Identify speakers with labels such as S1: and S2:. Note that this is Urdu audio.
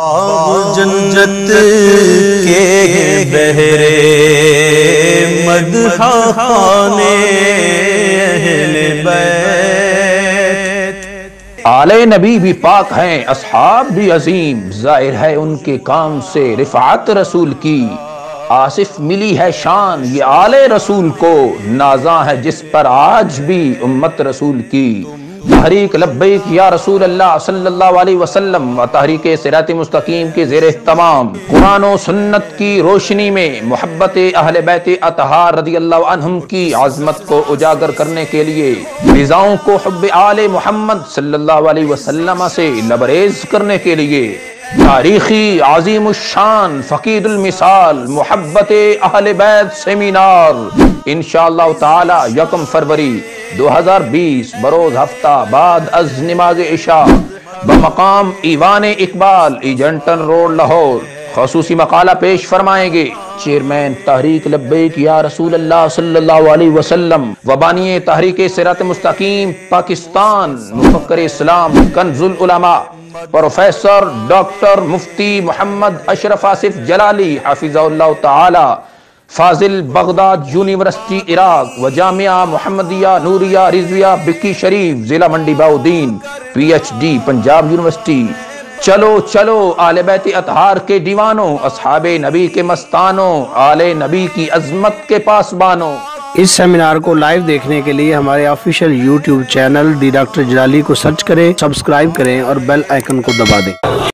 S1: باغ جنت کے بہرے مدح خانے اہل بیت۔
S2: آل نبی بھی پاک ہیں، اصحاب بھی عظیم۔ ظاہر ہے ان کے کام سے رفعت رسول کی آصف ملی ہے شان۔ یہ آل رسول کو نازاں ہے جس پر آج بھی امت رسول کی تحریک لبیک یا رسول اللہ صلی اللہ علیہ وسلم و تحریک صراط مستقیم کے زیر اہتمام قرآن و سنت کی روشنی میں محبت اہل بیت اطہار رضی اللہ عنہم کی عظمت کو اجاگر کرنے کے لیے فضاؤں کو حب آل محمد صلی اللہ علیہ وسلم سے لبریز کرنے کے لیے تاریخی عظیم الشان فقید المثال محبت اہل بیت سیمینار انشاءاللہ تعالی یکم فروری دو ہزار بیس، بروز ہفتہ بعد از نماز عشاء، بمقام ایوان اقبال ایجنٹن روڈ لاہور۔ خصوصی مقالہ پیش فرمائیں گے، چیئرمین تحریک لبیک یا رسول اللہ صلی اللہ علیہ وسلم، وبانی تحریک صراط مستقیم، پاکستان، مفکر اسلام، کنز العلماء۔ پروفیسر ڈاکٹر مفتی محمد اشرف آصف جلالی حافظ اللہ تعالی۔ فاضل بغداد یونیورسٹی عراق و جامعہ محمدیہ، نوریہ، رضویہ، بکی شریف، ضلع Mandi Bahauddin P H D, Punjab university. چلو چلو، آل بیت اطہار کے دیوانوں، اصحاب نبی کے مستانوں، آل نبی کی عظمت کے پاسبانوں۔
S3: اس سیمینار کو لائیو دیکھنے کے لیے ہمارے official YouTube channel the doctor Jalali کو سرچ کریں، سبسکرائب کریں اور بیل آئیکن کو دبا دیں۔